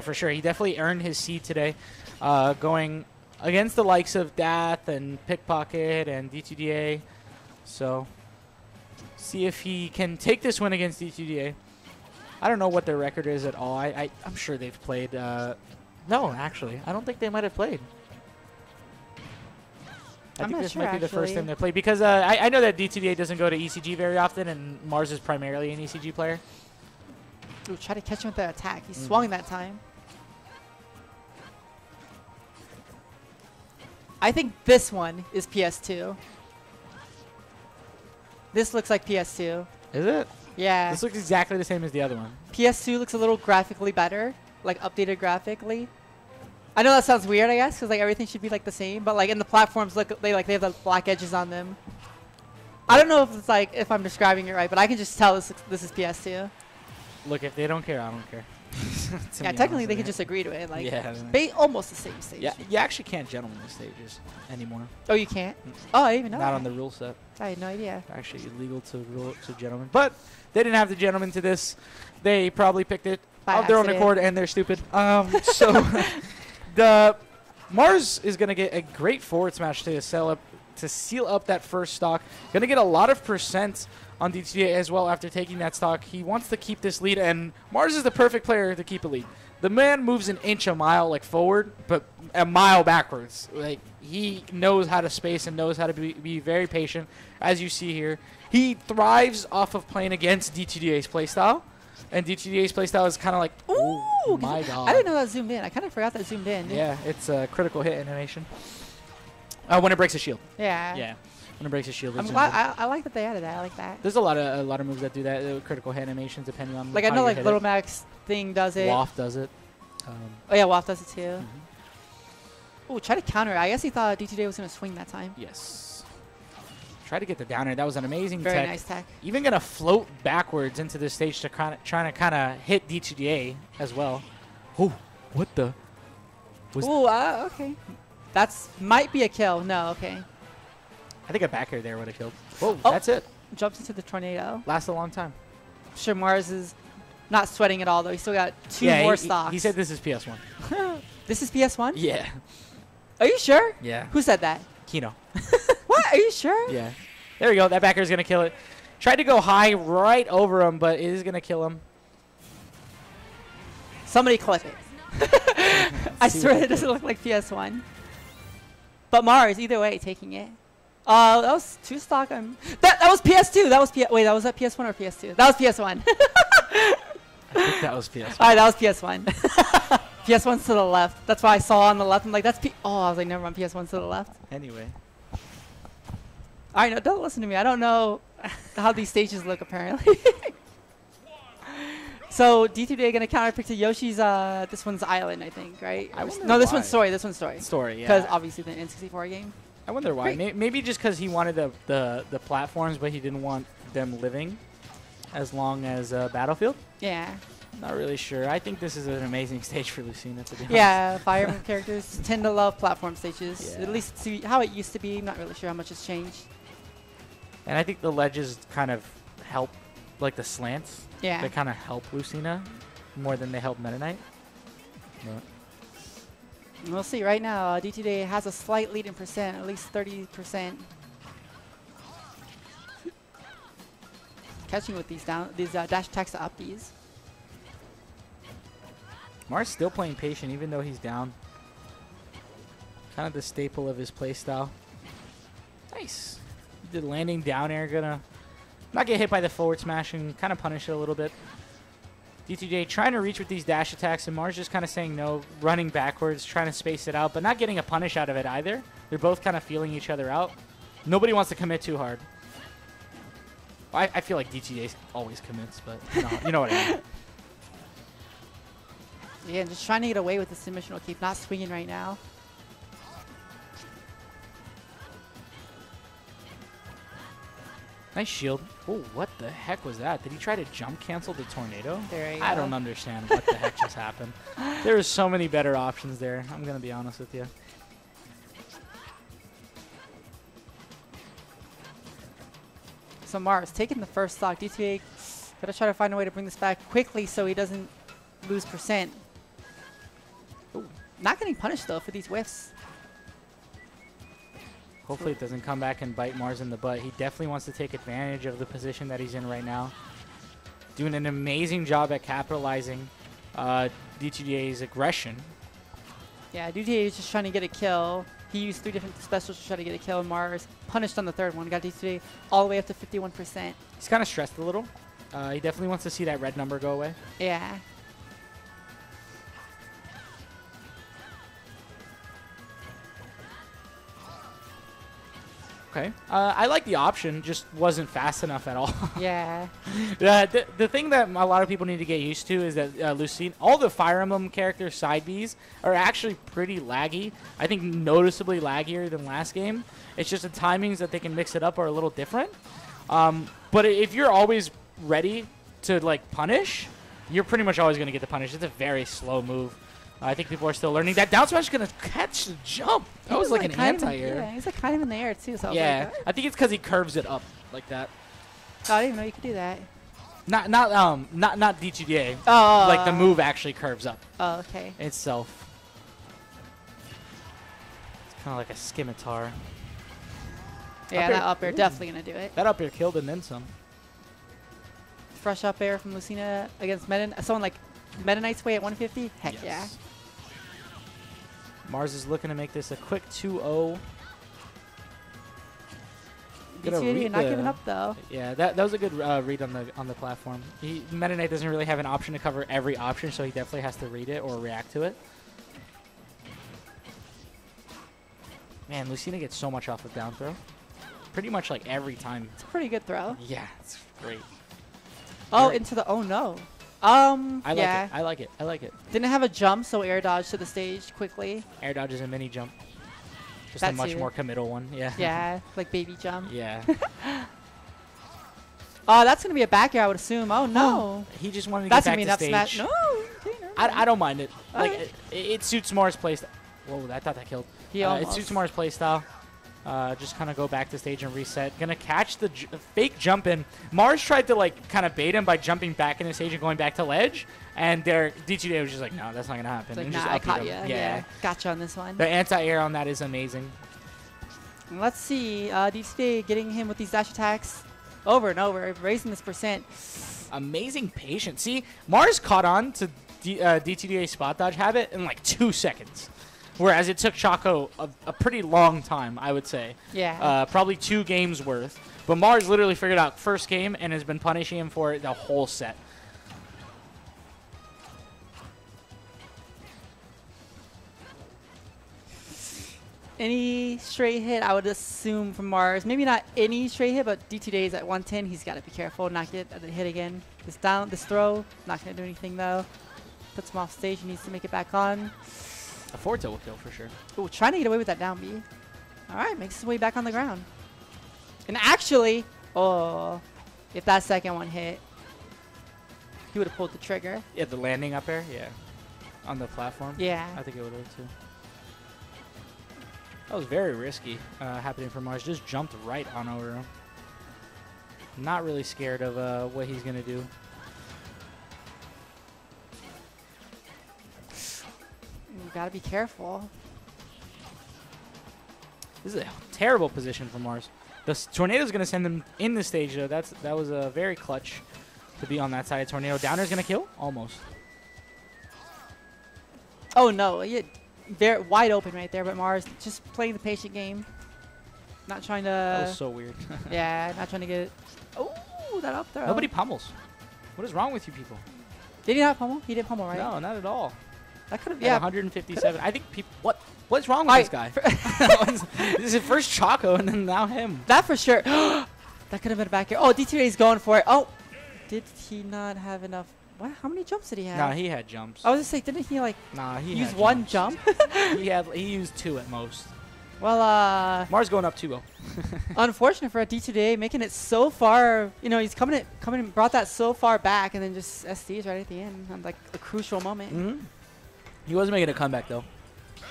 for sure. He definitely earned his seed today, uh, going against the likes of Dath and Pickpocket and D2DA. So, see if he can take this win against D2DA. I don't know what their record is at all. I, I I'm sure they've played. Uh, no, actually, I don't think they might have played. I I'm think this sure, might be the first time they played because uh, I, I know that D2DA doesn't go to ECG very often, and Mars is primarily an ECG player. Ooh, try to catch him with the attack. He Mhm. swung that time. I think this one is PS2. This looks like PS2. Is it? Yeah. This looks exactly the same as the other one. PS2 looks a little graphically better, like updated graphically. I know that sounds weird, I guess, because like everything should be like the same, but like in the platforms, look they like they have the black edges on them. I don't know if it's like if I'm describing it right, but I can just tell this this is PS2. Look, if they don't care, I don't care. Yeah, technically they could just agree to it, like yeah, ba- almost the same stage. yeah. You actually can't gentleman the stages anymore. Oh, you can't. Oh, I even know. Not that. on the rule set. I had no idea. Actually, illegal to rule to gentlemen. But they didn't have the gentleman to this. They probably picked it By of their own accord, and they're stupid. Um, so the Mars is gonna get a great forward smash to sell up to seal up that first stock. Gonna get a lot of percent on DTA as well after taking that stock. He wants to keep this lead, and Mars is the perfect player to keep a lead. The man moves an inch a mile like forward, but a mile backwards. Like he knows how to space and knows how to be, be very patient, as you see here. He thrives off of playing against D2DA's playstyle, and D2DA's playstyle is kind of like, Ooh, oh my god. I didn't know that zoomed in. I kind of forgot that zoomed in. Yeah, it's a critical hit animation. Uh, when it breaks a shield. Yeah. Yeah, when it breaks a shield. I'm glad. I, I like that they added that. I like that. There's a lot of a lot of moves that do that. uh, critical hit animations depending on Like I know, you like Little it. Max thing does it. Waft does it. Um, Oh yeah, Waft does it too. mhm. Oh, try to counter. I guess he thought DTJ was gonna swing that time. Yes. Try to get the down air. That was an amazing Very tech. nice tech. Even gonna float backwards into the stage to kind of trying to kind of hit D2DA as well. Oh, what the? Was- Ooh, uh, okay. That's might be a kill. No, okay. I think a back air there would have killed. Oh, Whoa, Oh. that's it. Jumps into the tornado. Lasts a long time. Sure, Mars is not sweating at all though. He's still got two yeah, more he- he, stocks. he said this is PS1. this is PS1. Yeah. Are you sure? Yeah. Who said that? Kino. what? Are you sure? Yeah. There we go. That back air is going to kill it. Tried to go high right over him, but it is going to kill him. Somebody clip it. I swear it doesn't look like PS1. But Mars, either way, taking it. Uh, that was two stock. I'm that that was PS2. That was P. Wait, that was that PS1 or PS2? That was PS1. I think that was PS1. All right, that was PS1. PS1's to the left. That's why I saw on the left. I'm like, that's P. Oh, I was like, never mind. PS1's to the left. Anyway. All right, no, don't listen to me. I don't know how these stages look apparently. So D2D gonna counter pick to Yoshi's. Uh, this one's Island, I think, right? I no, this why. one's Story. This one's Story. Story, yeah. Because obviously the N64 game. I wonder why. Great. Maybe just because he wanted the, the, the platforms, but he didn't want them living as long as uh, Battlefield. Yeah. Not really sure. I think this is an amazing stage for Lucina, to be honest. Yeah, Fire Emblem characters tend to love platform stages. Yeah. At least see how it used to be. I'm Not really sure how much has changed. And I think the ledges kind of help, like the slants, Yeah. they kind of help Lucina more than they help Meta Knight. But We'll see. Right now, uh, DTD has a slight lead in percent, at least 30%. Catching with these down, these uh, dash attacks to up these. Mars still playing patient even though he's down. Kind of the staple of his playstyle. Nice. The landing down air gonna not get hit by the forward smash and kind of punish it a little bit. D2J trying to reach with these dash attacks and Mars just kind of saying no, running backwards, trying to space it out, but not getting a punish out of it either. They're both kind of feeling each other out. Nobody wants to commit too hard. I, I feel like D2J always commits, but you know, you know what I mean. Yeah, just trying to get away with the Dimensional Cape, not swinging right now. Nice shield. Oh, what the heck was that? Did he try to jump cancel the tornado? There I go. don't understand what the heck just happened. There are so many better options there. I'm gonna be honest with you. So Mars taking the first stock. DTA gotta try to find a way to bring this back quickly so he doesn't lose percent. not getting punished though for these whiffs. Hopefully it doesn't come back and bite Mars in the butt. He definitely wants to take advantage of the position that he's in right now. Doing an amazing job at capitalizing uh, D2DA's aggression. Yeah, DTA is just trying to get a kill. He used three different specials to try to get a kill. On Mars punished on the third one. Got DTA all the way up to 51%. He's kind of stressed a little. Uh, he definitely wants to see that red number go away. Yeah. Okay. Uh, I like the option, just wasn't fast enough at all. Yeah. Uh, the, the thing that a lot of people need to get used to is that uh, Lucina, all the Fire Emblem character side Bs are actually pretty laggy. I think noticeably laggier than last game. It's just the timings that they can mix it up are a little different. Um, but if you're always ready to like punish, you're pretty much always going to get the punish. It's a very slow move. I think people are still learning that down smash is going to catch the jump. That He was like, an of in- anti-air. Yeah, he's like kind of in the air too. So I was Yeah, like, I think it's because he curves it up like that. oh, I didn't even know you could do that. Not not um not not DTDA. Oh. like the move actually curves up Oh, okay. itself. It's kind of like a scimitar. Yeah, Up that up air Ooh. definitely gonna do it. That up air killed and then some. Fresh up air from Lucina against Meta. Someone like Meta Knight's way at 150. Heck yeah. Mars is looking to make this a quick 2-0. Gonna read not giving up though. Yeah, that, that was a good uh, read on the on the platform. He, Meta Knight doesn't really have an option to cover every option, so he definitely has to read it or react to it. Man, Lucina gets so much off of down throw. Pretty much like every time. It's a pretty good throw. Yeah, it's great. Oh, Great. into the oh no. Um, I like yeah. it. I like it. I like it. Didn't have a jump, so air dodge to the stage quickly. Air dodge is a mini jump. Just That a much too. more committal one. Yeah. Yeah, like baby jump. yeah. Oh, that's gonna be a back air, I would assume. Oh no. He just wanted to That's get gonna back be to stage. smash. No. okay, never mind. I, I don't mind it. Like Alright. it, it suits Mars' playstyle. Whoa, I thought that killed. He Uh, it suits Mars' playstyle. Uh, just kind of go back to stage and reset. Gonna catch the j- fake jump in. Mars tried to like kind of bait him by jumping back into stage and going back to ledge, and their DTD was just like, no, that's not gonna happen. It's like, and nah, I caught you. Yeah. Yeah. Gotcha on this one. The anti-air on that is amazing. Let's see. Uh, DTA getting him with these dash attacks over and over, raising this percent. Amazing patience. See, Mars caught on to D- uh, D2DA spot dodge habit in like two seconds, whereas it took Chaco a, a pretty long time, I would say. Yeah. uh, probably two games worth. But Mars literally figured out first game and has been punishing him for it the whole set. any straight hit, I would assume from Mars. Maybe not any straight hit, but DTD is at 110. He's got to be careful, not get the hit again. This down, this throw, not gonna do anything though. Puts him off stage. He needs to make it back on. A forward tilt will kill for sure. Ooh, trying to get away with that down B. All right, makes his way back on the ground. And actually, oh, if that second one hit, he would have pulled the trigger. Yeah, the landing up there, yeah. On the platform. Yeah. I think it would have too. That was very risky uh, happening for Mars. Just jumped right on over him. Not really scared of uh, what he's going to do. You gotta be careful. This is a terrible position for Mars. The tornado's going to send them in the stage, though. That's That was a very clutch to be on that side of tornado. Down air's going to kill? Almost. Oh no, yeah, very wide open right there. But Mars just playing the patient game, not trying to That was so weird. yeah, not trying to get. Oh, that up there. Nobody pummels. What is wrong with you people? Did he not pummel? He didn't pummel, right? No, not at all. That could have. Yeah, Yeah. 157. I think people. What? What's wrong with I- this guy? this is first Choco, and then now him. That for sure. that could have been a back air. Oh, DTA is going for it. Oh, did he not have enough? What? How many jumps did he have? Nah, he had jumps. I was just like, didn't he like Nah, he used one jump? he had. He used two at most. well, uh, Mars going up 2-0. unfortunate for a D2DA, making it so far. You know, he's coming it, coming, brought that so far back, and then just SDs right at the end on like a crucial moment. Mm-hmm. He wasn't making a comeback though.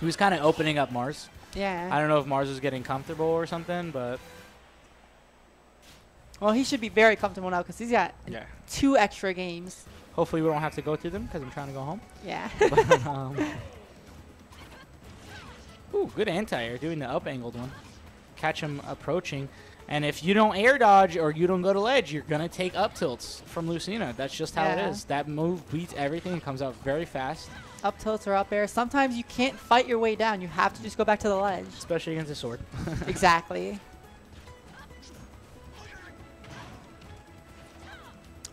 He was kind of opening up Mars. Yeah. I don't know if Mars was getting comfortable or something, but Well, he should be very comfortable now because he's got yeah. two extra games. Hopefully we don't have to go through them because I'm trying to go home. Yeah. But, um, Ooh, good anti-air, doing the up-angled one. Catch him approaching. And if you don't air dodge or you don't go to ledge, you're going to take up tilts from Lucina. That's just how Yeah. it is. That move beats everything. It comes out very fast, Up tilts or up air. Sometimes you can't fight your way down. You have to just go back to the ledge. especially against a sword. exactly.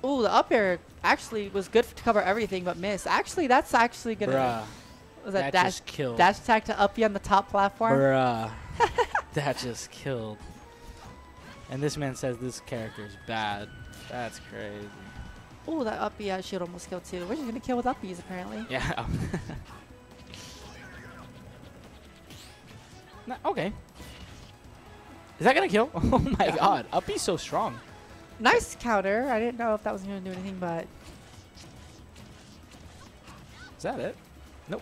Ooh, the up air actually was good to cover everything but miss. Actually, that's actually gonna was that, that dash just killed. dash attack to up you on the top platform. Bruh. that just killed. And this man says this character is bad. That's crazy. Ooh, that up B uh, shield almost killed too. We're just gonna kill with up Bs apparently. Yeah. No, okay. Is that gonna kill? Oh my Yeah. god. Up B's so strong. Nice counter. I didn't know if that was gonna do anything, but Is that it? Nope.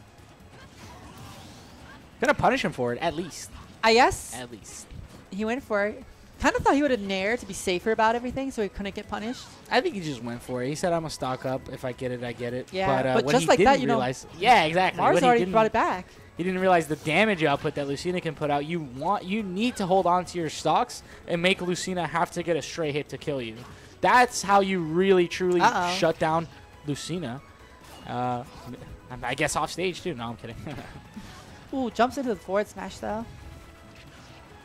Gonna punish him for it, at least. I guess At least. he went for it. Kind of thought he would have nair to be safer about everything, so he couldn't get punished. I think he just went for it. He said, "I'm gonna stock up. If I get it, I get it." Yeah, but, uh, but just he like that, didn't you know, yeah, exactly. Mars he already brought it back. You didn't realize the damage output that Lucina can put out. You want, you need to hold on to your stocks and make Lucina have to get a stray hit to kill you. That's how you really, truly Uh-oh. shut down Lucina. Uh, I guess off stage too. No, I'm kidding. Ooh, jumps into the forward smash though.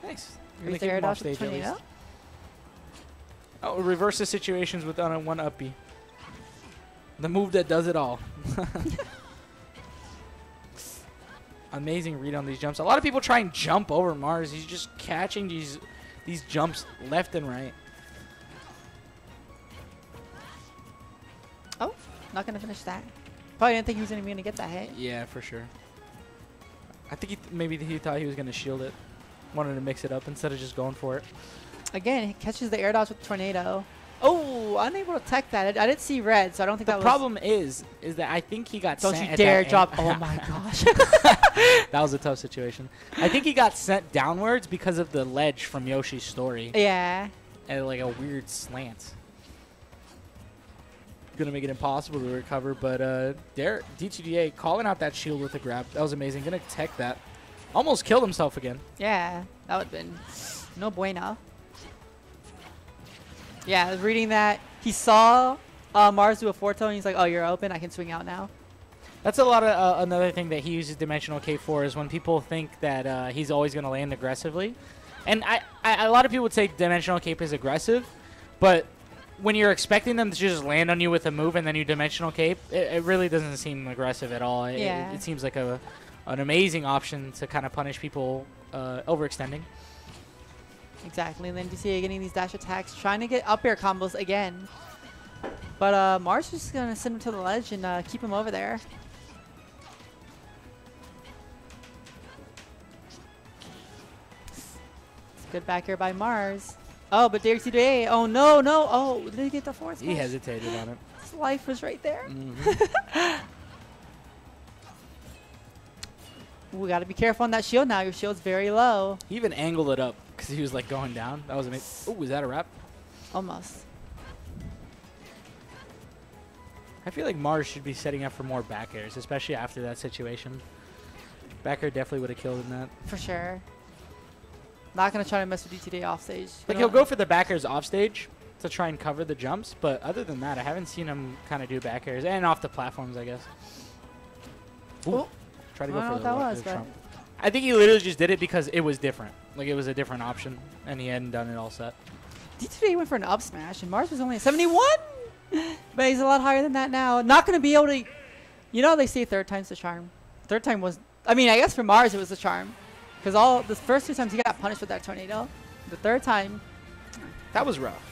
nice. You're keep him off with stage at least. tornado. Oh, reverse the situations with on a one uppy. The move that does it all. Amazing read on these jumps. A lot of people try and jump over Mars. He's just catching these these jumps left and right. Oh, not gonna finish that. Probably didn't think he was even gonna get that hit. Yeah, for sure. I think he th- maybe he thought he was gonna shield it. Wanted to mix it up instead of just going for it. Again, he catches the air dodge with tornado. Oh, unable to tech that. I, I didn't see red, so I don't think that. The that problem is, is that I think he got. Don't you dare that drop! Oh my gosh. that was a tough situation. I think he got sent downwards because of the ledge from Yoshi's story. yeah. and like a weird slant. Gonna make it impossible to recover, but uh, Dare D2DA calling out that shield with a grab. That was amazing. Gonna tech that. Almost killed himself again. Yeah, that would have been no bueno. Yeah, reading that, he saw uh, Mars do a forto, and he's like, "Oh, you're open. I can swing out now." That's a lot of uh, another thing that he uses Dimensional Cape for is when people think that uh, he's always gonna land aggressively, and I, I a lot of people would say Dimensional Cape is aggressive, but when you're expecting them to just land on you with a move and then you Dimensional Cape, it, it really doesn't seem aggressive at all. It, Yeah. it, it seems like a an amazing option to kind of punish people uh, overextending. Exactly, and then DCA getting these dash attacks, trying to get up air combos again. But uh, Mars is just gonna send him to the ledge and uh, keep him over there. It's good back air by Mars. Oh, but Derek today. Oh no, no. Oh, did he get the forward He hesitated on it. His life was right there. Mhm. We gotta be careful on that shield now. Your shield's very low. he even angled it up because he was like going down. That was amazing. Oh, was that a wrap? Almost. I feel like Mars should be setting up for more back airs, especially after that situation. Back air definitely would have killed in that. For sure. Not gonna try to mess with DTD off stage. Like he'll go for the back airs off stage to try and cover the jumps, but other than that, I haven't seen him kind of do back airs and off the platforms, I guess. Ooh, Oh, try to I go don't know for the, what that was, the but- trump. I think he literally just did it because it was different. Like it was a different option, and he hadn't done it all set. D2D went for an up smash, and Mars was only at 71. But he's a lot higher than that now. Not gonna be able to. You know they say third time's the charm. Third time was. I mean, I guess for Mars it was the charm, because all the first two times he got punished with that tornado. The third time, That was rough.